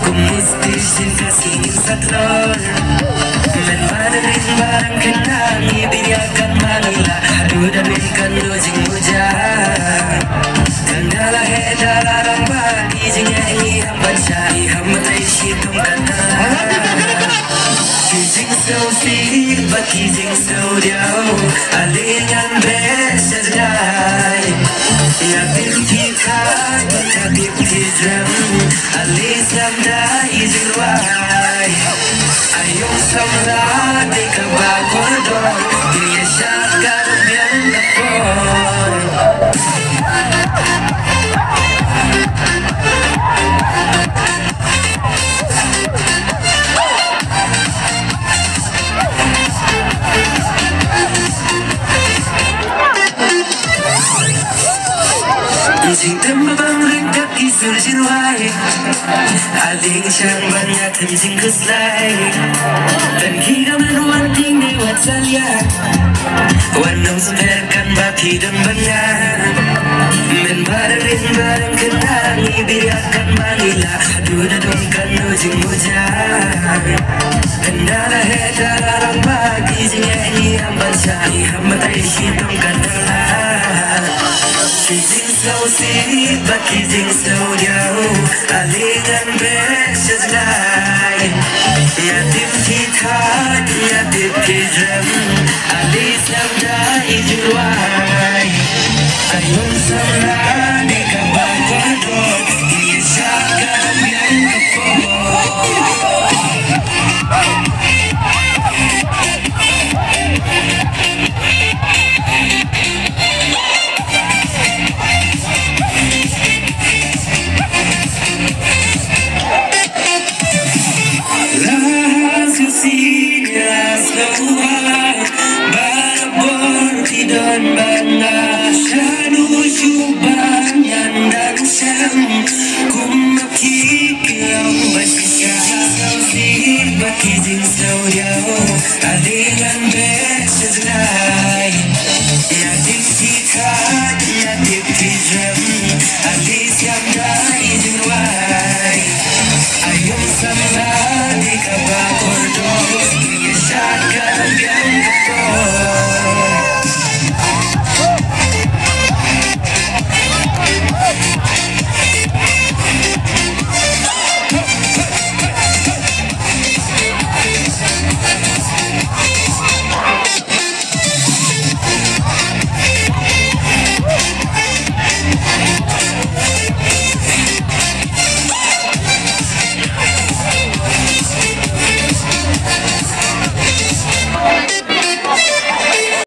Kumusta siya kasing sa tlor Kadang kendali diri akan manila Duda binkan nujing muja Kendala hedala ramba Ijing ehi hamban syari Hambat aishi tum kata Kijing sau sihir Bat kijing sau diau Alingan besar dai Yatim kita Yatim hijamu Alisan dahil wahai Ayong samra Di kabakor dor Di yasyakar Yang nakor Gözünden babam renkap izdircin vay Halin şan bana temsin kızlay Ben kiramın wanting ne watsal ya Wanam seperkan bakidem benar Men bareng bareng kenangi biarkan manila Duna dongkan nujung mujar Kendala hedar arang bagi Jengeni ambar tay Hambat aishi tongkan So sweet, but kizing so down. A little precious light. Yatim kitat, yatim kidram. A little die keluar